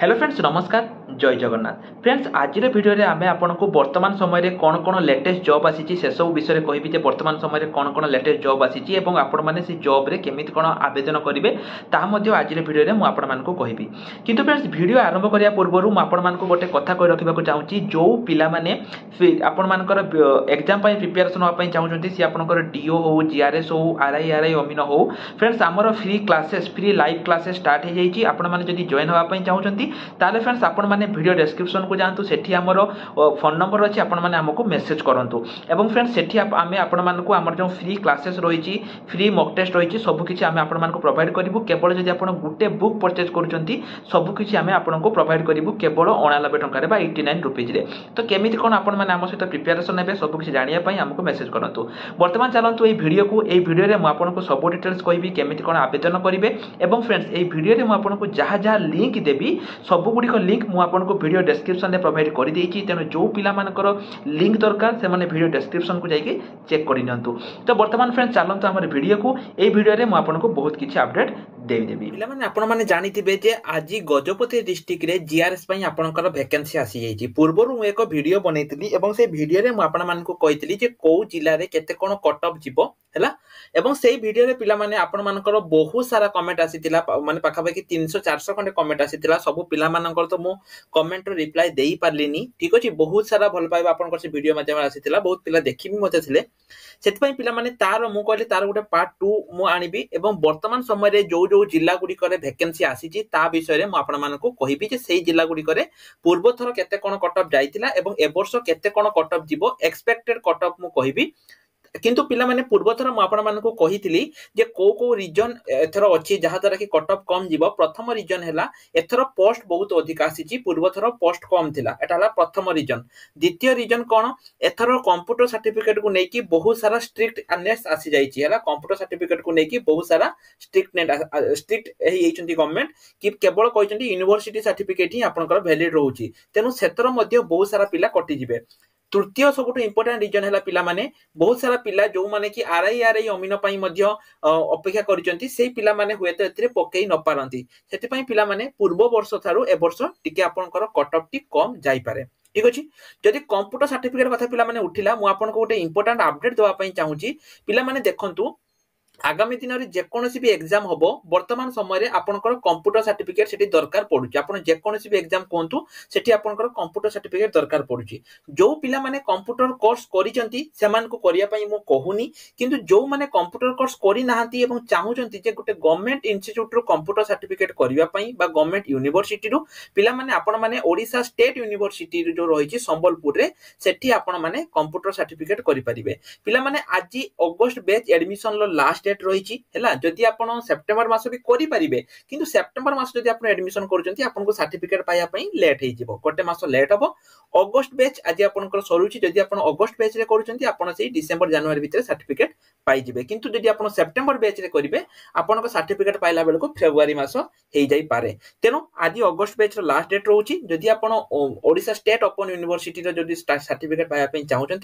hello friends নমস্কার জয় Jagannath friends আজির ভিডিওরে আমি আপনার বর্তমান সময়ের কোণ কোণ লেটেস্ট জব আসিছি সেসব বিষয়ে কহবি যে বর্তমান সময়ের কোণ কোণ লেটেস্ট জব আসিছি এবং আপনার সেই জব্রে কেমিতি কোণ আবেদন করবে তাহা মধ্যে আজির ভিডিওরে মু আপনার কহবি কিন্তু ফ্রেন্ডস ভিডিও আরম্ভ করা পূর্বর মু আপনার গোটে কথা কই রাখা চাহুছি যে পিলামানে ଆପଣମାନଙ୍କର ଏକ୍ଜାମ୍ ପାଇଁ ପ୍ରିପେୟାରେସନ୍ ହେବା ପାଇଁ ଚାହୁଁଛନ୍ତି ସେ ଆପଣଙ୍କର ଡିଓ ହେଉ ଜିଆର୍ଏସ୍ ହେଉ ଆର୍ଆଇ ଆର୍ଆଇ ଅମିନ ହେଉ ଫ୍ରେଣ୍ଡସ୍ ଆମର free classes free live classes start ହୋଇଯାଇଛି ଆପଣମାନେ ଯଦି ଜଏନ୍ ହେବା ପାଇଁ ଚାହୁଁଛନ୍ତି ତାହେଲେ ଫ୍ରେଣ୍ଡସ୍ ଆପଣମାନେ ভিডিও ডেসক্রিপশনকু যাতে সেটি আমার ফোন নম্বর অছি আপনার আমাকে মেসেজ করতু এবং ফ্রেন্ডস সেটি আমি আপনার আমার যে ফ্রি ক্লাসেস রয়েছে ফ্রি মক টেস্ট রয়েছে সবুকিছি আমি আপনার প্রোভাইড করবু কেবল যদি আপনার গোটে বুক পরচেজ করছেন সবুকিছি আমি আপনার প্রোভাইড করবু কেবল অনানবে টাকার বা এইটি নাইন রুপিজে তো কেমিতি কোণ আপনার আম সহ প্রিপারেসন নেবে সবুকিছি জাঁয়া আমি মেসেজ করতু বর্তমান চালু এই ভিডিওকে এই ভিডিওরে মু আপনার সব ডিটেলস কবি কেমিতি কোণ আবেদন করবে এবং ফ্রেন্ডস এই ভিডিওরে মু আপনার যা যা লিঙ্ক দেবি সবুগুড়ি লিঙ্ক মু আপনার ଆପଣଙ୍କୁ ଭିଡ଼ିଓ ଡେସ୍କ୍ରିପ୍ସନ୍ରେ ପ୍ରୋଭାଇଡ଼ କରିଦେଇଛି ତେଣୁ ଯେଉଁ ପିଲାମାନଙ୍କର ଲିଙ୍କ୍ ଦରକାର ସେମାନେ ଭିଡ଼ିଓ ଡେସ୍କ୍ରିପ୍ସନ୍କୁ ଯାଇକି ଚେକ୍ କରିନିଅନ୍ତୁ ତ ବର୍ତ୍ତମାନ ଫ୍ରେଣ୍ଡ ଚାଲନ୍ତୁ ଆମର ଭିଡ଼ିଓକୁ ଏଇ ଭିଡ଼ିଓରେ ମୁଁ ଆପଣଙ୍କୁ ବହୁତ କିଛି ଅପଡ଼େଟ୍ ଦେଇଦେବି ପିଲାମାନେ ଆପଣମାନେ ଜାଣିଥିବେ ଯେ ଆଜି ଗଜପତି ଡିଷ୍ଟ୍ରିକ୍ଟରେ ଜିଆର୍ଏସ୍ ପାଇଁ ଆପଣଙ୍କର ଭେକେନ୍ସି ଆସିଯାଇଛି ପୂର୍ବରୁ ମୁଁ ଏକ ଭିଡ଼ିଓ ବନେଇଥିଲି ଏବଂ ସେ ଭିଡ଼ିଓରେ ମୁଁ ଆପଣମାନଙ୍କୁ କହିଥିଲି ଯେ କେଉଁ ଜିଲ୍ଲାରେ କେତେ କ'ଣ କଟଅଫ୍ ଯିବ ହେଲା ଏବଂ ସେଇ ଭିଡ଼ିଓରେ ପିଲାମାନେ ଆପଣମାନଙ୍କର ବହୁତ ସାରା କମେଣ୍ଟ ଆସିଥିଲା ମାନେ ପାଖାପାଖି ତିନିଶହ ଚାରିଶହ ଖଣ୍ଡେ କମେଣ୍ଟ ଆସିଥିଲା ସବୁ ପିଲାମାନଙ୍କର ତ ମୁଁ କମେଣ୍ଟର ରିପ୍ଲାଏ ଦେଇପାରିଲିନି ଠିକ୍ ଅଛି ବହୁତ ସାରା ଭଲ ପାଇବା ଆପଣଙ୍କର ସେ ଭିଡ଼ିଓ ମାଧ୍ୟମରେ ଆସିଥିଲା ବହୁତ ପିଲା ଦେଖିବି ମଧ୍ୟ ଥିଲେ ସେଥିପାଇଁ ପିଲାମାନେ ତାର ମୁଁ କହିଲି ତାର ଗୋଟେ ପାର୍ଟ ଟୁ ମୁଁ ଆଣିବି ଏବଂ ବର୍ତ୍ତମାନ ସମୟରେ ଯୋଉ ଯୋଉ ଜିଲ୍ଲା ଗୁଡ଼ିକରେ ଭେକେନ୍ସି ଆସିଛି ତା ବିଷୟରେ ମୁଁ ଆପଣମାନଙ୍କୁ କହିବି ଯେ ସେଇ ଜିଲ୍ଲା ଗୁଡ଼ିକରେ ପୂର୍ବଥର କେତେ କ'ଣ କଟଅଫ୍ ଯାଇଥିଲା ଏବଂ ଏବର୍ଷ କେତେ କ'ଣ କଟଅଫ୍ ଯିବ ଏକ୍ସପେକ୍ଟେଡ୍ କଟଅଫ୍ ମୁଁ କହିବି କିନ୍ତୁ ପିଲାମାନେ ପୂର୍ବଥର ମୁଁ ଆପଣମାନଙ୍କୁ କହିଥିଲି ଯେ କୋଉ କୋଉ ରିଜନ୍ ଏଥର ଅଛି ଯାହାଦ୍ୱାରା କି କଟ୍ ଅଫ୍ କମ୍ ଯିବ ପ୍ରଥମ ରିଜନ୍ ହେଲା ଏଥର ପୋଷ୍ଟ ବହୁତ ଅଧିକ ଆସିଛି ପୂର୍ବଥର ପୋଷ୍ଟ କମ୍ ଥିଲା ଏଟା ହେଲା ପ୍ରଥମ ରିଜନ୍ ଦ୍ୱିତୀୟ ରିଜନ୍ କ'ଣ ଏଥର କମ୍ପ୍ୟୁଟର ସାର୍ଟିଫିକେଟ୍କୁ ନେଇକି ବହୁତ ସାରା ଷ୍ଟ୍ରିକ୍ଟନେସ୍ ଆସିଯାଇଛି ହେଲା କମ୍ପ୍ୟୁଟର ସାର୍ଟିଫିକେଟ୍କୁ ନେଇକି ବହୁତ ସାରା ଷ୍ଟ୍ରିକ୍ଟନେସ୍ ଷ୍ଟ୍ରିକ୍ଟ ହେଇଯାଇଛନ୍ତି ଗଭର୍ଣ୍ଣମେଣ୍ଟ କି କେବଳ କହିଛନ୍ତି ୟୁନିଭର୍ସିଟି ସାର୍ଟିଫିକେଟ୍ ହିଁ ଆପଣଙ୍କର ଭ୍ୟାଲିଡ୍ ରହୁଛି ତେଣୁ ସେଥିର ମଧ୍ୟ ବହୁତ ସାରା ପିଲା କଟିଯିବେ ତୃତୀୟ ସବୁଠୁ ଇମ୍ପୋର୍ଟାଣ୍ଟ ରିଜନ୍ ହେଲା ପିଲାମାନେ ବହୁତ ସାରା ପିଲା ଯେଉଁମାନେ କି ଆର୍ଆଇ ଆର୍ଆଇ ଅମିନ ପାଇଁ ମଧ୍ୟ ଅପେକ୍ଷା କରିଛନ୍ତି ସେଇ ପିଲାମାନେ ହୁଏତ ଏଥିରେ ପକେଇ ନପାରନ୍ତି ସେଥିପାଇଁ ପିଲାମାନେ ପୂର୍ବ ବର୍ଷ ଠାରୁ ଏବର୍ଷ ଟିକେ ଆପଣଙ୍କର କଟଅଫ୍ଟି କମ୍ ଯାଇପାରେ ଠିକ ଅଛି ଯଦି କମ୍ପ୍ୟୁଟର ସାର୍ଟିଫିକେଟ କଥା ପିଲାମାନେ ଉଠିଲା ମୁଁ ଆପଣଙ୍କୁ ଗୋଟେ ଇମ୍ପୋର୍ଟାଣ୍ଟ ଅପଡେଟ୍ ଦେବା ପାଇଁ ଚାହୁଁଛି ପିଲାମାନେ ଦେଖନ୍ତୁ আগামী দিনের যেকোনসি বি এক্সাম হব বর্তমান সময়ে আপনার কম্পুটর সার্টিফিকেট সেটি দরকার পড়ুছে আপনার যেকোনসি বি এক্সাম কুহতু সেটি আপনার কম্পুটর সার্টিফিকেট দরকার পড়ুছে যে পিলা মানে কম্পুটর কোর্স করেছেন সেমানকু করিয়া পাই মু কহুনি কিন্তু যে মানে কম্পুটর কোর্স করি নাহান্তি এবং চাহুচন্তি যে গোটে গভর্নমেন্ট ইনস্টিটিউটরু কম্পুটর সার্টিফিকেট করিবা পাই বা গভর্নমেন্ট ইউনিভার্সিটিরু পিলা মানে আপন মানে ওড়িশা স্টেট ইউনিভার্সিটিরু যে রয়েছে সম্বলপুরে সেটি আপন মানে কম্পুটর সার্টিফিকেট করিপারিবে পিলা মানে আজি অগস্ট ব্যাচ এডমিশন র লাস্ট ডেট রয়েছে হল যদি আপনার সেপ্টেম্বর মাস বি করে কিন্তু সেপ্টেম্বর মাস যদি আপনার এডমিশন করছেন আপনার সার্টিফিকেট পাইয়া লেট হয়ে যাব গোটে মাস লেট হব অগস্ট ব্যাচ আজ আপনার সরুছি যদি আপনার অগস্ট ব্যাচরে করছেন আপনার সেই ডিসেম্বর জানুয়ারি ভিতরে সার্টিফিকেট পাইবে কিন্তু যদি আপনার সেপ্টেম্বর ব্যাচরে করবে আপনার সার্টিফিকেট পাইলা বেড়ে ফেব্রুয়ারি মাস হয়ে যাই পারে তেণু আজ অগস্ট ব্যাচর লাস্ট ডেট রয়েছে যদি আপনার ওড়শা স্টেট ওপন ইউনিভর্সিটির যদি সার্টিফিকেট পাইবা চাহুমান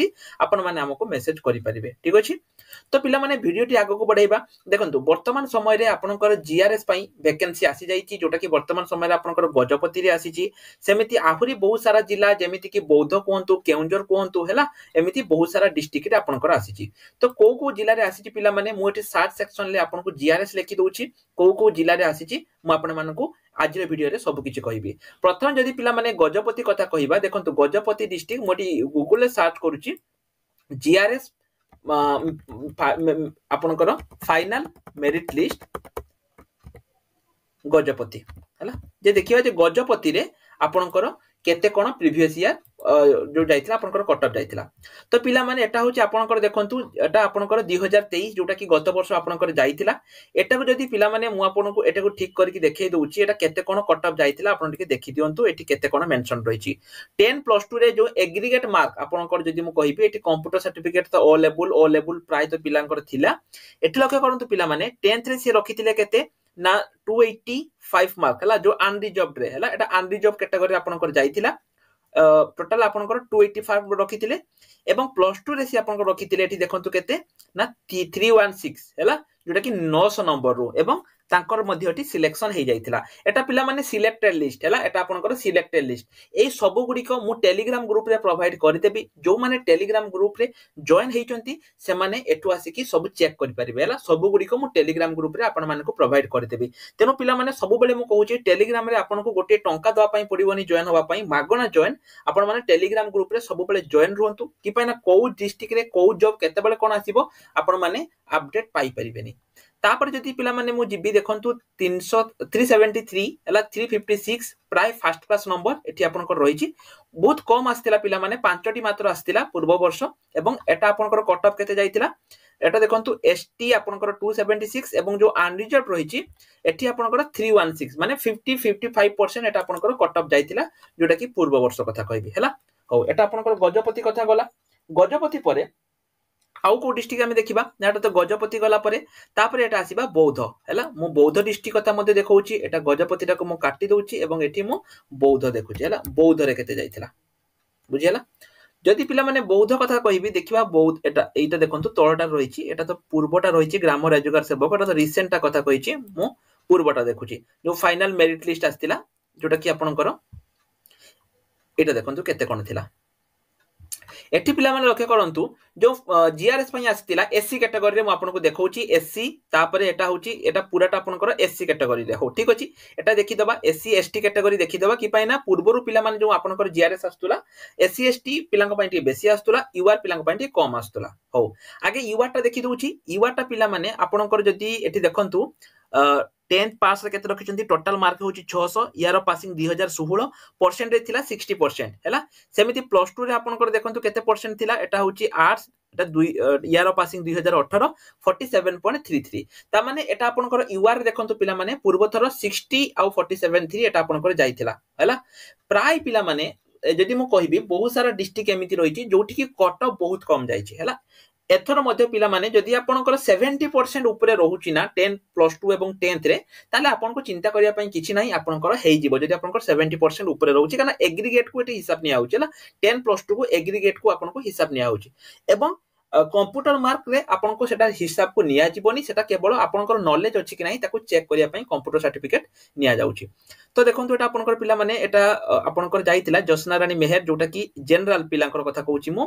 আপনার আমাকে মেসেজ করে পারবে ঠিক আছে তো পিলামানে ভিডিওটি আগুক বড়াইবা দেখুন বর্তমান সময়ের আপনার জিআরএস পাই ভ্যাকেন্সি আসি যাই যেটা কি বর্তমান সময়ের আপনার গজপতি আসিছি সেমিতি আহুরি বহু সারা জেলা যেমিতি কি বৌদ্ধ কুহতু কেউঝর কুহতু হল এমিতি বহু সারা ডিস্ট্রিক্টরে আপনার আসিছি তো কেউ কেউ জেলা ଜିଲ୍ଲାରେ ଆସିଛି ପିଲାମାନେ ମୁଁ ଏଠି ସାର୍ଟ ସେକ୍ସନରେ ଆପଣଙ୍କୁ ଜିଆରଏସ୍ ଲେଖି ଦଉଛି କୋଉ କୋଉ ଜିଲ୍ଲାରେ ଆସିଛି ମୁଁ ଆପଣମାନଙ୍କୁ ଆଜିର ଭିଡ଼ିଓରେ ସବୁ କିଛି କହିବି ପ୍ରଥମେ ଯଦି ପିଲାମାନେ ଗଜପତି କଥା କହିବା ଦେଖନ୍ତୁ ଗଜପତି ଡିଷ୍ଟ୍ରିକ୍ଟ ମୁଁ ଏଠି ଗୁଗୁଲରେ ସର୍ଚ୍ଚ କରୁଛି ଜିଆରଏସ୍ ଆପଣଙ୍କର ଫାଇନାଲ ମେରିଟ୍ ଲିଷ୍ଟ ଗଜପତି ହେଲା ଯେ ଦେଖିବା ଯେ ଗଜପତିରେ ଆପଣଙ୍କର କେତେ କ'ଣ ପ୍ରିଭିୟସ୍ ଇୟର ଯେଉଁ ଯାଇଥିଲା ଆପଣଙ୍କର କଟକ ଯାଇଥିଲା ତ ପିଲାମାନେ ଏଟା ହେଉଛି ଆପଣଙ୍କର ଦେଖନ୍ତୁ ଏଟା ଆପଣଙ୍କର ଦୁଇ ହଜାର ତେଇଶ ଯେଉଁଟାକି ଗତ ବର୍ଷ ଆପଣଙ୍କର ଯାଇଥିଲା ଏଟାକୁ ଯଦି ପିଲାମାନେ ମୁଁ ଆପଣଙ୍କୁ ଏଟାକୁ ଠିକ୍ କରିକି ଦେଖେଇ ଦେଉଛି ଏଟା କେତେ କ'ଣ କଟକ ଯାଇଥିଲା ଆପଣ ଟିକେ ଦେଖିଦିଅନ୍ତୁ ଏଠି କେତେ କ'ଣ ମେନସନ୍ ରହିଛି ଟେନ୍ ପ୍ଲସ୍ ଟୁରେ ଯେଉଁ ଏଗ୍ରିଗେଟ୍ ମାର୍କ ଆପଣଙ୍କର ଯଦି ମୁଁ କହିବି ଏଠି କମ୍ପ୍ୟୁଟର ସାର୍ଟିଫିକେଟ୍ ତ ଓ ଲେବୁଲ୍ ଓ ଲେବୁଲ୍ ପ୍ରାୟତଃ ପିଲାଙ୍କର ଥିଲା ଏଠି ଲକ୍ଷ୍ୟ କରନ୍ତୁ ପିଲାମାନେ ଟେନ୍ଥରେ ସିଏ ରଖିଥିଲେ କେତେ ନା ଟୁ ଏଇଟି ফাইভ মার্ক হল যে আনরিজর্ভড রে হল এটা আনরিজর্ভ ক্যাটেগরি আপনার যাই ଟୋଟାଲ ଆପଣଙ୍କର ଟୁ ଏଇଟି ଫାଇଭ୍ ରଖିଥିଲେ ଏବଂ ପ୍ଲସ୍ ଟୁରେ ସେ ଆପଣଙ୍କର ରଖିଥିଲେ ଏଠି ଦେଖନ୍ତୁ କେତେ ନା ଥ୍ରୀ ୱାନ୍ ସିକ୍ସ ହେଲା ଯୋଉଟାକି ନଅଶହ ନମ୍ବରରୁ ଏବଂ ତାଙ୍କର ମଧ୍ୟ ଏଠି ସିଲେକ୍ସନ୍ ହେଇଯାଇଥିଲା ଏଟା ପିଲାମାନେ ସିଲେକ୍ଟେଡ୍ ଲିଷ୍ଟ ହେଲା ଏଟା ଆପଣଙ୍କର ସିଲେକ୍ଟେଡ୍ ଲିଷ୍ଟ ଏଇ ସବୁଗୁଡ଼ିକ ମୁଁ ଟେଲିଗ୍ରାମ ଗ୍ରୁପରେ ପ୍ରୋଭାଇଡ଼ କରିଦେବି ଯେଉଁମାନେ ଟେଲିଗ୍ରାମ ଗ୍ରୁପରେ ଜଏନ୍ ହେଇଛନ୍ତି ସେମାନେ ଏଠୁ ଆସିକି ସବୁ ଚେକ୍ କରିପାରିବେ ହେଲା ସବୁଗୁଡ଼ିକ ମୁଁ ଟେଲିଗ୍ରାମ ଗ୍ରୁପରେ ଆପଣମାନଙ୍କୁ ପ୍ରୋଭାଇଡ଼ କରିଦେବି ତେଣୁ ପିଲାମାନେ ସବୁବେଳେ ମୁଁ କହୁଛି ଟେଲିଗ୍ରାମରେ ଆପଣଙ୍କୁ ଗୋଟିଏ ଟଙ୍କା ଦେବା ପାଇଁ ପଡ଼ିବନି ଜଏନ୍ ହେବା ପାଇଁ ମାଗଣା ଜଏନ୍ ଆପଣମାନେ ଟେଲିଗ୍ରାମ ଗ୍ରୁପରେ ସବୁବେଳେ ଜଏନ୍ ରୁହନ୍ତୁ କି ପାଇଁ ନା କୋଉ ଡିଷ୍ଟ୍ରିକ୍ଟରେ କୋଉ ଜବ୍ କେତେବେଳେ କ'ଣ ଆସିବ ଆପଣମାନେ ଅପଡେଟ୍ ପାଇପାରିବେନି ତାପରେ ଯଦି ପିଲାମାନେ ମୁଁ ଯିବି ଦେଖନ୍ତୁ ତିନିଶହ ଥ୍ରୀ ସେଭେଣ୍ଟି ଥ୍ରୀ ହେଲା ଥ୍ରୀ ଫିଫ୍ଟି ସିକ୍ସ ପ୍ରାୟ ଫାର୍ଷ୍ଟ କ୍ଲାସ୍ ନମ୍ବର ଏଠି ଆପଣଙ୍କର ରହିଛି ବହୁତ କମ୍ ଆସିଥିଲା ପିଲାମାନେ ପାଞ୍ଚଟି ମାତ୍ର ଆସିଥିଲା ପୂର୍ବ ବର୍ଷ ଏବଂ ଏଟା ଆପଣଙ୍କର କଟ୍ ଅଫ୍ କେତେ ଯାଇଥିଲା এটা ଦେଖନ୍ତୁ ଏସ୍ ଟି ଆପଣଙ୍କର ଟୁ ସେଭେଣ୍ଟି ସିକ୍ସ ଏବଂ আনরিজর্ভ রয়েছে ରହିଛି ଏଠି ଆପଣଙ୍କର ଥ୍ରୀ ୱାନ୍ ସିକ୍ସ ମାନେ ଫିଫ୍ଟି ଫିଫ୍ଟି ଫାଇଭ୍ ପରସେଣ୍ଟ আপনার ଆପଣଙ୍କର অফ যাই যেটা কি পূর্ব বর্ষ কথা কবি হল হো এটা আপনার গজপতি কথা গলা গজপতি পরে ଆଉ କୋଉ ଡିଷ୍ଟ୍ରିକ୍ଟ ଆମେ ଦେଖିବା ଏଇଟା ତ ଗଜପତି ଗଲା ପରେ ତାପରେ ଏଇଟା ଆସିବା ବୌଦ୍ଧ ହେଲା ମୁଁ ବୌଦ୍ଧ ଡିଷ୍ଟ୍ରିକ୍ଟ କଥା ମଧ୍ୟ ଦେଖଉଛି ଏଇଟା ଗଜପତିଟାକୁ ମୁଁ କାଟି ଦଉଛି ଏବଂ ଏଠି ମୁଁ ବୌଦ୍ଧ ଦେଖୁଛି ହେଲା ବୌଦ୍ଧରେ କେତେ ଯାଇଥିଲା ବୁଝିହେଲା ଯଦି ପିଲାମାନେ ବୌଦ୍ଧ କଥା କହିବି ଦେଖିବା ବୌଦ୍ଧ ଏଟା ଏଇଟା ଦେଖନ୍ତୁ ତଳଟା ରହିଛି ଏଟା ତ ପୂର୍ବଟା ରହିଛି ଗ୍ରାମ ରୋଜଗାର ସେବକ ଏଟା ତ ରିସେଣ୍ଟଟା କଥା କହିଛି ମୁଁ ପୂର୍ବଟା ଦେଖୁଛି ଯୋଉ ଫାଇନାଲ ମେରିଟ୍ ଲିଷ୍ଟ ଆସିଥିଲା ଯୋଉଟା କି ଆପଣଙ୍କର এটা দেখুন তো কেতে কোণ লা ଏଠି ପିଲାମାନେ ଲକ୍ଷ୍ୟ କରନ୍ତୁ ଯୋଉ ଜିଆରଏସ୍ ପାଇଁ ଆସିଥିଲା ଏସ୍ସି କ୍ୟାଟେଗୋରୀରେ ମୁଁ ଆପଣଙ୍କୁ ଦେଖାଉଛି ଏସ୍ସି ତାପରେ ଏଟା ହଉଛି ଏଟା ପୁରାଟା ଆପଣଙ୍କର ଏସ୍ସି କ୍ୟାଟେଗୋରୀରେ ହଉ ଠିକ ଅଛି ଏଟା ଦେଖିଦେବା ଏସ୍ସି ଏସ୍ଟି କ୍ୟାଟେଗୋରୀ ଦେଖିଦେବା କି ପାଇଁ ନା ପୂର୍ବରୁ ପିଲାମାନେ ଯୋଉ ଆପଣଙ୍କର ଜିଆରଏସ୍ ଆସୁଥିଲା ଏସ୍ସି ଏସ୍ଟି ପିଲାଙ୍କ ପାଇଁ ଟିକେ ବେଶୀ ଆସୁଥିଲା ୟୁଆର୍ ପିଲାଙ୍କ ପାଇଁ ଟିକେ କମ୍ ଆସୁଥିଲା ହଉ ଆଗେ ୟୁଆର୍ଟା ଦେଖିଦେଉଛି ୟୁଆର୍ଟା ପିଲାମାନେ ଆପଣଙ୍କର ଯଦି ଏଠି ଦେଖନ୍ତୁ টেন্থ ପାସ୍ର କେତେ ରଖିଛନ୍ତି ଟୋଟାଲ ମାର୍କ ହେଉଛି ଛଅଶହ ୟାର ପାସିଂ ଦୁଇ ହଜାର ଷୋହଳ ପରସେଣ୍ଟରେ ଥିଲା ସିକ୍ସଟି ପରସେଣ୍ଟ ହେଲା ସେମିତି ପ୍ଲସ୍ ଟୁରେ ଆପଣଙ୍କର ଦେଖନ୍ତୁ କେତେ ପରସେଣ୍ଟ ଥିଲା ଏଟା ହେଉଛି ଆର୍ଟ୍ସ এটা দুই ইয়ার পাসিং দুই হাজার অঠর forty seven point three three তার মানে এটা আপনার ইউআর দেখুন পিলা মানে পূর্বথর সিক্সটি আউ ফর্টি সেভেন থ্রি এটা আপনার যাই হলা প্রায় পিলা মানে যদি মু কহিবি বহু সারা ডিস্ট্রিক্ট এমিতি রয়েছে যোউঠিকি কট বহুত কম যাইছে হলা ଏଥର ମଧ୍ୟ ପିଲାମାନେ ଯଦି ଆପଣଙ୍କର ସେଭେଣ୍ଟି ପରସେଣ୍ଟ ଉପରେ ରହୁଛି ନା ଟେନ୍ ପ୍ଲସ୍ ଟୁ ଏବଂ ଟେନ୍ଥରେ ତାହେଲେ ଆପଣଙ୍କୁ ଚିନ୍ତା କରିବା ପାଇଁ କିଛି ନାହିଁ ଆପଣଙ୍କର ହେଇଯିବ ଯଦି ଆପଣଙ୍କର ସେଭେଣ୍ଟି ପରସେଣ୍ଟ ଉପରେ ରହୁଛି କାରଣ ଏଗ୍ରିଗେଟ୍କୁ ଏଠି ହିସାବ ନିଆହେଉଛି ହେଲା ଟେନ୍ ପ୍ଲସ୍ ଟୁକୁ ଏଗ୍ରିଗେଟ୍କୁ ଆପଣଙ୍କୁ ହିସାବ ନିଆହେଉଛି ଏବଂ কম্পুটর ମାର୍କରେ ଆପଣଙ୍କୁ ସେଟା ହିସାବକୁ ନିଆଯିବନି ସେଟା କେବଳ ଆପଣଙ୍କର ନଲେଜ ଅଛି କି ନାହିଁ ତାକୁ ଚେକ୍ କରିବା ପାଇଁ କମ୍ପ୍ୟୁଟର ସାର୍ଟିଫିକେଟ ନିଆଯାଉଛି ତ ଦେଖନ୍ତୁ ଏଟା ଆପଣଙ୍କର ପିଲାମାନେ ଏଟା ଆପଣଙ୍କର ଯାଇଥିଲା ଜସ୍ନାରାଣୀ ମେହେର ଯୋଉଟା କି ଜେନେରାଲ ପିଲାଙ୍କର କଥା କହୁଛି ମୁଁ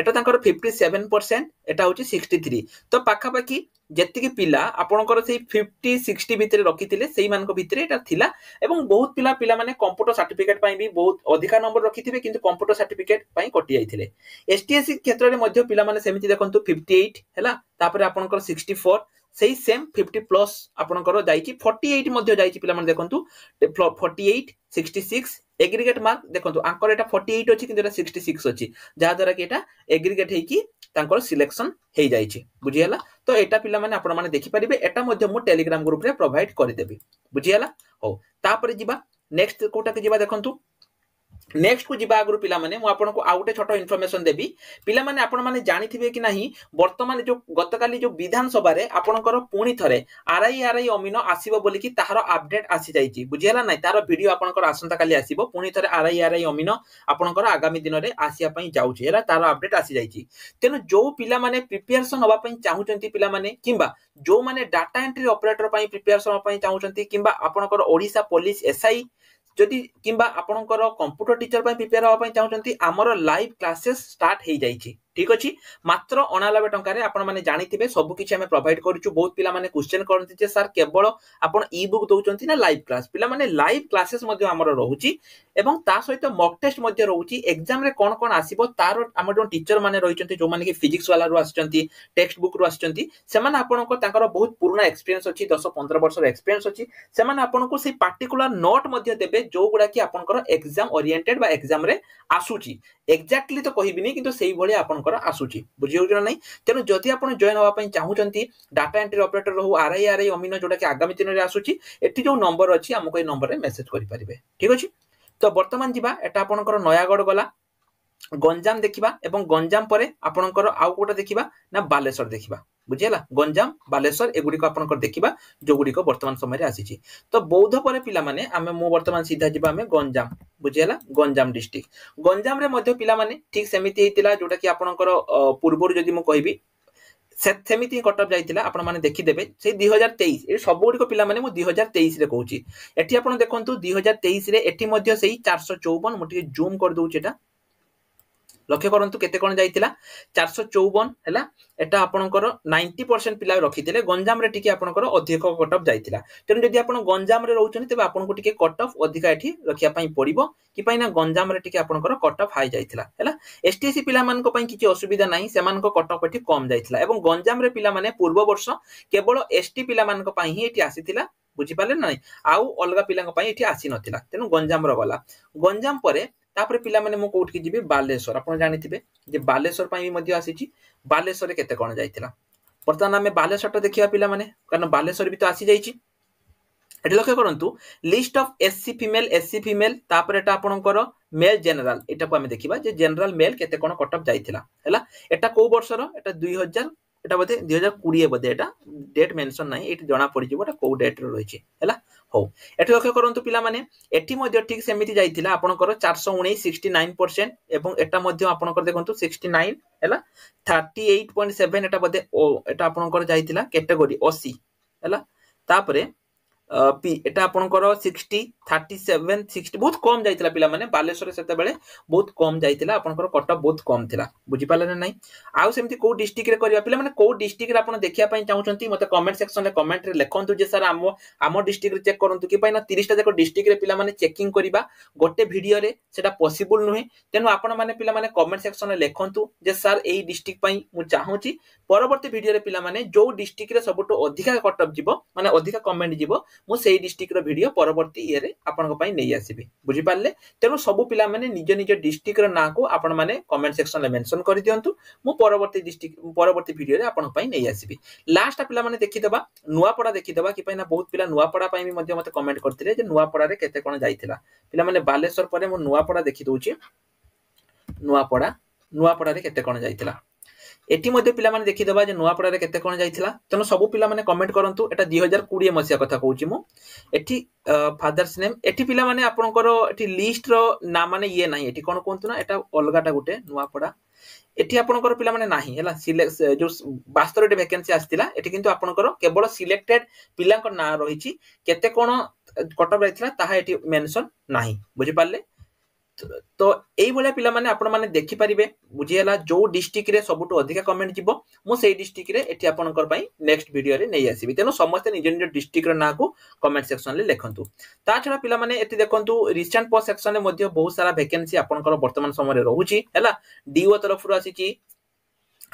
ଏଟା ତାଙ୍କର ଫିଫ୍ଟି ସେଭେନ ପରସେଣ୍ଟ ଏଟା ହଉଛି ସିକ୍ସଟି ଥ୍ରୀ ତ ପାଖାପାଖି ଯେତିକି ପିଲା ଆପଣଙ୍କର ସେଇ ଫିଫ୍ଟି ସିକ୍ସଟି ଭିତରେ ରଖିଥିଲେ ସେଇମାନଙ୍କ ଭିତରେ ଏଇଟା ଥିଲା ଏବଂ ବହୁତ ପିଲା ପିଲାମାନେ କମ୍ପ୍ୟୁଟର ସାର୍ଟିଫିକେଟ୍ ପାଇଁ ବି ବହୁତ ଅଧିକା ନମ୍ବର ରଖିଥିବେ କିନ୍ତୁ କମ୍ପ୍ୟୁଟର ସାର୍ଟିଫିକେଟ୍ ପାଇଁ କଟି ଯାଇଥିଲେ ଏସ୍ଟିଏସି କ୍ଷେତ୍ରରେ ମଧ୍ୟ ପିଲାମାନେ ସେମିତି ଦେଖନ୍ତୁ ଫିଫ୍ଟି ଏଇଟ୍ ହେଲା ତାପରେ ଆପଣଙ୍କର ସିକ୍ସଟି ଫୋର୍ সেই ସେମ୍ ଫିଫ୍ଟି ପ୍ଲସ୍ ଆପଣଙ୍କର ଯାଇଛି ଫର୍ଟି ଏଇଟ୍ ମଧ୍ୟ ଯାଇଛି ପିଲାମାନେ ଦେଖନ୍ତୁ forty eight sixty six aggregate mark ଦେଖନ୍ତୁ ଆଙ୍କର ଏଇଟା ଫର୍ଟି ଏଇଟ୍ ଅଛି କିନ୍ତୁ ଏଇଟା ସିକ୍ସଟି ସିକ୍ସ ଅଛି ଯାହାଦ୍ୱାରା କି ଏଇଟା ଏଗ୍ରିଗେଟ୍ ହେଇକି ତାଙ୍କର ସିଲେକ୍ସନ୍ ହେଇଯାଇଛି ବୁଝିହେଲା ତ ଏଇଟା ପିଲାମାନେ ଆପଣମାନେ ଦେଖିପାରିବେ ଏଟା ମଧ୍ୟ ମୁଁ ଟେଲିଗ୍ରାମ ଗ୍ରୁପରେ ପ୍ରୋଭାଇଡ୍ କରିଦେବି ବୁଝିହେଲା ହଉ ତାପରେ ଯିବା ନେକ୍ସଟ କୋଉଟାକୁ ଯିବା ଦେଖନ୍ତୁ ନେକ୍ସଟକୁ ଯିବା ଆଗରୁ ପିଲାମାନେ ମୁଁ ଆପଣଙ୍କୁ ଆଉ ଗୋଟେ ଛୋଟ ଇନଫର୍ମେସନ ଦେବି ପିଲାମାନେ ଆପଣମାନେ ଜାଣିଥିବେ କି ନାହିଁ ବର୍ତ୍ତମାନ ଯୋଉ ଗତକାଲି ଯୋଉ ବିଧାନସଭାରେ ଆପଣଙ୍କର ପୁଣି ଥରେ ଆରଆଇ ଆରଆଇ ଅମିନ ଆସିବ ବୋଲିକି ତାହାର ଅପଡେଟ୍ ଆସିଯାଇଛି ବୁଝିହେଲା ନାହିଁ ତାର ଭିଡିଓ ଆପଣଙ୍କର ଆସନ୍ତାକାଲି ଆସିବ ପୁଣି ଥରେ ଆରଆଇ ଆରଆଇ ଅମିନ ଆପଣଙ୍କର ଆଗାମୀ ଦିନରେ ଆସିବା ପାଇଁ ଯାଉଛି ହେଲା ତାର ଅପଡେଟ୍ ଆସିଯାଇଛି ତେଣୁ ଯୋଉ ପିଲାମାନେ ପ୍ରିପେୟାରସନ ହେବା ପାଇଁ ଚାହୁଁଛନ୍ତି ପିଲାମାନେ କିମ୍ବା ଯୋଉମାନେ ଡାଟା ଏଣ୍ଟ୍ରି ଅପରେଟର ପାଇଁ ପ୍ରିପେୟାରସନ ପାଇଁ ଚାହୁଁଛନ୍ତି କିମ୍ବା ଆପଣଙ୍କର ଓଡ଼ିଶା ପୋଲିସ ଏସ୍ଆଇ ଯଦି କିମ୍ବା ଆପଣଙ୍କର କମ୍ପ୍ୟୁଟର ଟିଚର ପାଇଁ ପ୍ରିପେୟାର ହେବା ପାଇଁ ଚାହୁଁଛନ୍ତି ଆମର ଲାଇଭ୍ କ୍ଲାସେସ୍ ଷ୍ଟାର୍ଟ ହେଇଯାଇଛି ঠিক ଅଛି ମାତ୍ର ଅଣାନବେ ଟଙ୍କାରେ ଆପଣମାନେ ଜାଣିଥିବେ ସବୁ କିଛି ଆମେ ପ୍ରୋଭାଇଡ୍ କରୁଛୁ ବହୁତ ପିଲାମାନେ କ୍ୱେଶ୍ଚନ୍ କରନ୍ତି ଯେ ସାର୍ କେବଳ ଆପଣ ଇ ବୁକ୍ ଦେଉଛନ୍ତି ନା ଲାଇଭ୍ କ୍ଲାସ୍ ପିଲାମାନେ ଲାଇଭ୍ କ୍ଲାସେସ୍ ମଧ୍ୟ ଆମର ରହୁଛି ଏବଂ ତା ସହିତ ମକ୍ ଟେଷ୍ଟ ମଧ୍ୟ ରହୁଛି ଏକ୍ଜାମ୍ରେ କ'ଣ କ'ଣ ଆସିବ ତାର ଆମର ଯେଉଁ ଟିଚର ମାନେ ରହିଛନ୍ତି ଯେଉଁମାନେ କି ଫିଜିକ୍ସ ବାଲାରୁ ଆସିଛନ୍ତି ଟେକ୍ସଟ ବୁକ୍ରୁ ଆସିଛନ୍ତି ସେମାନେ ଆପଣଙ୍କ ତାଙ୍କର ବହୁତ ପୁରୁଣା ଏକ୍ସପିରିଏନ୍ସ ଅଛି ଦଶ ପନ୍ଦର ବର୍ଷର ଏକ୍ସପିରିଏନ୍ସ ଅଛି ସେମାନେ ଆପଣଙ୍କୁ ସେଇ ପାର୍ଟିକୁଲାର ନୋଟ୍ ମଧ୍ୟ ଦେବେ ଯେଉଁଗୁଡ଼ା କି ଆପଣଙ୍କର ଏକ୍ଜାମ୍ ଓରିଏଣ୍ଟେଡ୍ ବା ଏକ୍ଜାମ୍ରେ ଆସୁଛି ଏକ୍ଜାକ୍ଟଲି ତ କହିବିନି କିନ୍ତୁ ସେଇଭଳି ଆପଣ ଆପଣଙ୍କର ଆସୁଛି ବୁଝିହେଉଛି ନା ନାହିଁ ତେଣୁ ଯଦି ଆପଣ ଜଏନ୍ ହେବା ପାଇଁ ଚାହୁଁଛନ୍ତି ଡାଟା ଏଣ୍ଟ୍ରି ଅପରେଟର ହଉ ଆର୍ଆଇ ଆର୍ଆଇ ଅମିନ ଯେଉଁଟାକି ଆଗାମୀ ଦିନରେ ଆସୁଛି ଏଠି ଯେଉଁ ନମ୍ବର ଅଛି ଆମକୁ ଏଇ ନମ୍ବରରେ ମେସେଜ କରିପାରିବେ ଠିକ୍ ଅଛି ତ ବର୍ତ୍ତମାନ ଯିବା ଏଟା ଆପଣଙ୍କର ନୟାଗଡ଼ ଗଲା ଗଞ୍ଜାମ ଦେଖିବା ଏବଂ ଗଞ୍ଜାମ ପରେ ଆପଣଙ୍କର ଆଉ କୋଉଟା ଦେଖିବା ନା ବାଲେଶ୍ୱର ଦେଖିବା ବୁଝିହେଲା ଗଞ୍ଜାମ ବାଲେଶ୍ୱର ଏଗୁଡ଼ିକ ଆପଣଙ୍କର ଦେଖିବା ଯୋଉଗୁଡ଼ିକ ବର୍ତ୍ତମାନ ସମୟରେ ଆସିଛି ତ ବୌଦ୍ଧ ପରେ ପିଲାମାନେ ଆମେ ମୁଁ ବର୍ତ୍ତମାନ ସିଧା ଯିବା ଆମେ ଗଞ୍ଜାମ ବୁଝିହେଲା ଗଞ୍ଜାମ ଡିଷ୍ଟ୍ରିକ୍ଟ ଗଞ୍ଜାମରେ ମଧ୍ୟ ପିଲାମାନେ ଠିକ ସେମିତି ହେଇଥିଲା ଯୋଉଟାକି ଆପଣଙ୍କର ପୂର୍ବରୁ ଯଦି ମୁଁ କହିବି ସେମିତି ହିଁ କଟକ ଯାଇଥିଲା ଆପଣମାନେ ଦେଖିଦେବେ ସେଇ ଦୁଇ ହଜାର ତେଇଶ ଏଠି ସବୁଗୁଡ଼ିକ ପିଲାମାନେ ମୁଁ ଦୁଇ ହଜାର ତେଇଶରେ କହୁଛି ଏଠି ଆପଣ ଦେଖନ୍ତୁ ଦୁଇ ହଜାର ତେଇଶରେ ଏଠି ମଧ୍ୟ ସେଇ ଚାରିଶହ ଚଉବନ ମୁଁ ଟିକେ ଜୁମ୍ କରିଦେଉଛି ଏଟା লক্ষ্য করতু কেতে কোণ যাই চারশো চৌবন হল এটা আপনার নাইনটি পরসেন্ট পিলা রক্ষি গঞ্জামে টিকি আপনার অধিক কট অফ যাই তেমন যদি আপনার গঞ্জামে রোচ্ছেন তবে আপনার টিকি কট অফ অধিকা এটি রক্ষা পড়ব কি না গঞ্জামে টিকি আপনার কট অফ হাই যাই হল এস টি এসি পিলা কিছু অসুবিধা না সে কট অফ এটি কম যাই এবং গঞ্জামে পিলা পূর্ব বর্ষ কেবল এস টি পিলা হি এটি আসি বুঝিপারে না আউ অলগা পিলা এটি আসি নথিলা তেণু গঞ্জামর গলা গঞ্জাম পরে ତାପରେ ପିଲାମାନେ ମୁଁ କୋଉଠିକି ଯିବି ବାଲେଶ୍ୱର ଆପଣ ଜାଣିଥିବେ ଯେ ବାଲେଶ୍ୱର ପାଇଁ ବି ମଧ୍ୟ ଆସିଛି ବାଲେଶ୍ୱରରେ କେତେ କ'ଣ ଯାଇଥିଲା ବର୍ତ୍ତମାନ ଆମେ ବାଲେଶ୍ୱରଟା ଦେଖିବା ପିଲାମାନେ କାରଣ ବାଲେଶ୍ୱର ବି ତ ଆସିଯାଇଛି ଏଠି ଲକ୍ଷ୍ୟ କରନ୍ତୁ list of SC female SC female ତାପରେ ଏଟା ଆପଣଙ୍କର ମେଲ୍ ଜେନେରାଲ ଏଟାକୁ ଆମେ ଦେଖିବା ଯେ ଜେନେରାଲ ମେଲ୍ କେତେ କ'ଣ କଟକ ଯାଇଥିଲା ହେଲା ଏଟା କୋଉ ବର୍ଷର ଏଟା ଦୁଇ ହଜାର এটা বোধে দুই হাজার কুড়িয়ে বোধে এটা ডেট মেনশন নাই এটি জনা পড়িଯିବ এটা কেউ ডেটরে রয়েছে হ্যাঁ ହଉ ଏଠି ଲକ୍ଷ୍ୟ କରନ୍ତୁ ପିଲାମାନେ ଏଠି ମଧ୍ୟ ଠିକ୍ ସେମିତି ଯାଇଥିଲା ଆପଣଙ୍କର ଚାରିଶହ ଉଣେଇଶ ସିକ୍ସଟି ନାଇନ ପରସେଣ୍ଟ ଏବଂ ଏଟା ମଧ୍ୟ ଆପଣଙ୍କର ଦେଖନ୍ତୁ ସିକ୍ସଟି ନାଇନ ହେଲା ଥାର୍ଟି ଏଇଟ ପଏଣ୍ଟ ସେଭେନ୍ ଏଟା ବୋଧେ ଏଟା ଆପଣଙ୍କର ଯାଇଥିଲା କେଟେଗୋରି ଅଶୀ ହେଲା ତାପରେ ପି ଏଟା ଆପଣଙ୍କର ସିକ୍ସଟି ଥାର୍ଟି ସେଭେନ୍ ସିକ୍ସଟି ବହୁତ କମ୍ ଯାଇଥିଲା ପିଲାମାନେ ବାଲେଶ୍ୱରରେ ସେତେବେଳେ ବହୁତ କମ୍ ଯାଇଥିଲା ଆପଣଙ୍କର କଟକ ବହୁତ କମ୍ ଥିଲା ବୁଝିପାରିଲେ ନା ନାହିଁ ଆଉ ସେମିତି କୋଉ ଡିଷ୍ଟ୍ରିକ୍ଟରେ କରିବା ପିଲାମାନେ କୋଉ ଡିଷ୍ଟ୍ରିକ୍ଟରେ ଆପଣ ଦେଖିବା ପାଇଁ ଚାହୁଁଛନ୍ତି ମୋତେ କମେଣ୍ଟ ସେକ୍ସନରେ କମେଣ୍ଟରେ ଲେଖନ୍ତୁ ଯେ ସାର୍ ଆମ ଆମ ଡିଷ୍ଟ୍ରିକ୍ଟରେ ଚେକ୍ କରନ୍ତୁ କି ପାଇଁ ନା ତିରିଶଟା ଯାକ ଡିଷ୍ଟ୍ରିକ୍ଟରେ ପିଲାମାନେ ଚେକିଂ କରିବା ଗୋଟେ ଭିଡ଼ିଓରେ ସେଟା ପସିବୁଲ୍ ନୁହେଁ ତେଣୁ ଆପଣମାନେ ପିଲାମାନେ କମେଣ୍ଟ ସେକ୍ସନରେ ଲେଖନ୍ତୁ ଯେ ସାର୍ ଏଇ ଡିଷ୍ଟ୍ରିକ୍ଟ ପାଇଁ ମୁଁ ଚାହୁଁଛି ପରବର୍ତ୍ତୀ ଭିଡ଼ିଓରେ ପିଲାମାନେ ଯୋଉ ଡିଷ୍ଟ୍ରିକ୍ଟରେ ସବୁଠୁ ଅଧିକା କଟଅପ୍ ଯିବ ମାନେ ଅଧିକା କମେଣ୍ଟ ଯିବ ମୁଁ ସେଇ ଡିଷ୍ଟ୍ରିକ୍ଟର ଭିଡ଼ିଓ ପରବର୍ତ୍ତୀ ଇଏରେ ଆପଣଙ୍କ ପାଇଁ ନେଇ ଆସିବି ବୁଝିପାରିଲେ ତେଣୁ ସବୁ ପିଲାମାନେ ନିଜ ନିଜ ଡିଷ୍ଟ୍ରିକ୍ଟର ନାଁକୁ ଆପଣମାନେ କମେଣ୍ଟ ସେକ୍ସନରେ ମେନସନ୍ କରିଦିଅନ୍ତୁ ମୁଁ ପରବର୍ତ୍ତୀ ଡିଷ୍ଟ୍ରିକ୍ଟ ପରବର୍ତ୍ତୀ ଭିଡ଼ିଓରେ ଆପଣଙ୍କ ପାଇଁ ନେଇ ଆସିବି ଲାଷ୍ଟ ପିଲାମାନେ ଦେଖିଦେବା ନୂଆପଡ଼ା ଦେଖିଦେବା କି ପାଇଁ ନା ବହୁତ ପିଲା ନୂଆପଡ଼ା ପାଇଁ ବି ମଧ୍ୟ ମୋତେ କମେଣ୍ଟ କରିଥିଲେ ଯେ ନୂଆପଡ଼ାରେ କେତେ କ'ଣ ଯାଇଥିଲା ପିଲାମାନେ ବାଲେଶ୍ୱର ପରେ ମୁଁ ନୂଆପଡ଼ା ଦେଖିଦେଉଛି ନୂଆପଡ଼ା ନୂଆପଡ଼ାରେ କେତେ କ'ଣ ଯାଇଥିଲା এটি মধ্যে পিলামানে দেখি দেবা যে নূয়াপড়ার কেতে কোণ যাইছিলা তেমন সবু পিলামানে কমেন্ট করন্তু এটা 2020 মসিয়া কথা কৌছি মু এটি ফাদারস নেম এটি পিলামানে আপনকর এটি লিস্টর নাম মানে ইয়ে নাই এটি কোন কুহতু না এটা অলগাটা গুটে নূয়াপড়া এটি আপনকর পিলামানে নাই হেলা সিলেক্ট যে বাস্তরে ভ্যাকেন্সি আসছিলা এটি কিন্তু আপনকর কেবল সিলেক্টেড পিলাঙ্ক নাম রহিছি কেতে কোণ কটব রাইছিলা তাহা এটি মেনশন নাই বুঝি পারলে ତ ଏଇଭଳିଆ ପିଲାମାନେ ଆପଣମାନେ ଦେଖିପାରିବେ ବୁଝିହେଲା ଯୋଉ ଡିଷ୍ଟ୍ରିକ୍ଟରେ ସବୁଠୁ ଅଧିକା କମେଣ୍ଟ ଯିବ ମୁଁ ସେଇ ଡିଷ୍ଟ୍ରିକ୍ଟରେ ଏଠି ଆପଣଙ୍କର ପାଇଁ ନେକ୍ସଟ ଭିଡ଼ିଓରେ ନେଇ ଆସିବି ତେଣୁ ସମସ୍ତେ ନିଜ ନିଜ ଡିଷ୍ଟ୍ରିକ୍ଟର ନାଁକୁ କମେଣ୍ଟ ସେକ୍ସନରେ ଲେଖନ୍ତୁ ତା ଛଡ଼ା ପିଲାମାନେ ଏଠି ଦେଖନ୍ତୁ ରିସେଣ୍ଟ ପୋଷ୍ଟ ସେକ୍ସନରେ ମଧ୍ୟ ବହୁତ ସାରା ଭେକେନ୍ସି ଆପଣଙ୍କର ବର୍ତ୍ତମାନ ସମୟରେ ରହୁଛି ହେଲା ଡିଓ ତରଫରୁ ଆସିଛି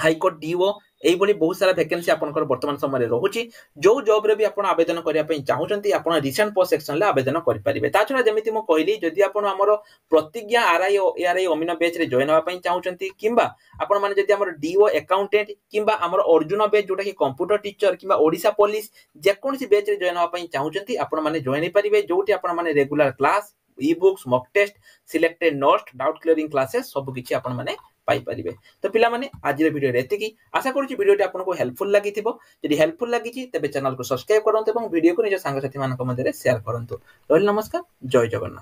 ହାଇକୋର୍ଟ ଡିଓ এইভাবে বহু সারা ভ্যাকেন্সি আপনার বর্তমান সময় রয়েছে যে জবরে বি আপনার আবেদন করা চাহুমান আপনার রিসেন্ট পোস্ট সেকশনলে আবেদন করে ছাড়া যেমি কহিলি যদি আপনার আমার প্রতিজ্ঞা আরআই এআরআই অমিন বেচরে জয়েন হওয়া চাহুমান কিংবা আপনার মানে যদি আমার ডিও একাউন্টেট কিংবা আমার অর্জুন বেচ যেটা কি কম্পুটর টিচর কিংবা ওড়শা পুলিশ যেকোন বেচরে জয়েন হওয়া চাহুমান আপনার মানে জয়েন হয়ে পারে যেটি আপনার মানে regular class ebooks mock test selected notes doubt clearing classes সবু আপনার মানে পাইপারে তো পিলামানে আজির ভিডিওরে এতিকি আশা করছি ভিডিওটি আপনার হেল্পফুল লাগিথিব যদি হেল্পফুল লাগিছি তবে চ্যানেলকে সবসক্রাইব করন্তু এবং ভিডিওকে নিজ সাংসাথী মানক মধ্যে সেয়ার করন্তু রহিল নমস্কার জয় জগন্নাথ